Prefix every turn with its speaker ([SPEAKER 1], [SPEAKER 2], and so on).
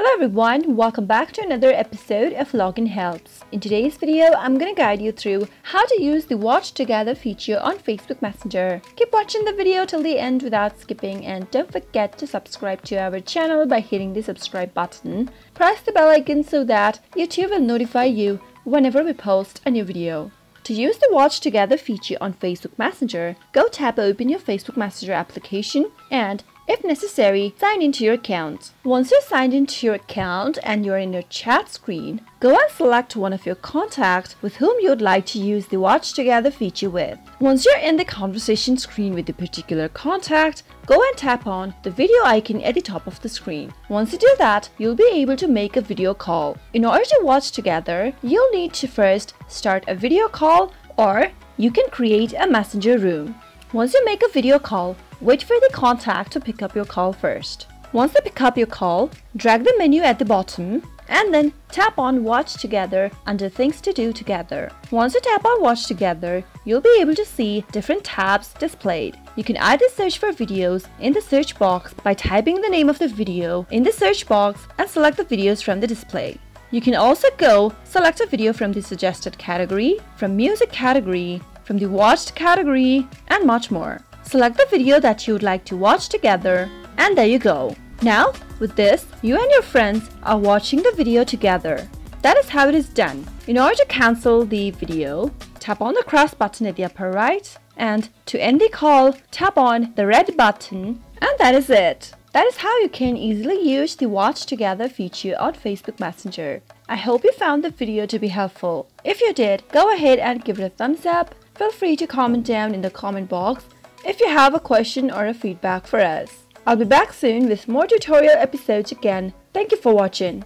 [SPEAKER 1] Hello everyone, welcome back to another episode of Login Helps. In today's video, I'm going to guide you through how to use the Watch Together feature on Facebook Messenger. Keep watching the video till the end without skipping and don't forget to subscribe to our channel by hitting the subscribe button. Press the bell icon so that YouTube will notify you whenever we post a new video. To use the Watch Together feature on Facebook Messenger, go tap open your Facebook Messenger application and if necessary, sign into your account. Once you're signed into your account and you're in your chat screen, go and select one of your contacts with whom you'd like to use the Watch Together feature with. Once you're in the conversation screen with the particular contact, go and tap on the video icon at the top of the screen. Once you do that, you'll be able to make a video call. In order to watch together, you'll need to first start a video call or you can create a messenger room. Once you make a video call, wait for the contact to pick up your call first. Once they pick up your call, drag the menu at the bottom and then tap on Watch Together under Things to Do Together. Once you tap on Watch Together, you'll be able to see different tabs displayed. You can either search for videos in the search box by typing the name of the video in the search box and select the videos from the display. You can also go select a video from the suggested category, from music category, from the watched category, and much more. Select the video that you would like to watch together, and there you go. Now, with this, you and your friends are watching the video together. That is how it is done. In order to cancel the video, tap on the cross button at the upper right, and to end the call, tap on the red button, and that is it. That is how you can easily use the Watch Together feature on Facebook Messenger. I hope you found the video to be helpful. If you did, go ahead and give it a thumbs up Feel free to comment down in the comment box if you have a question or a feedback for us. I'll be back soon with more tutorial episodes again. Thank you for watching.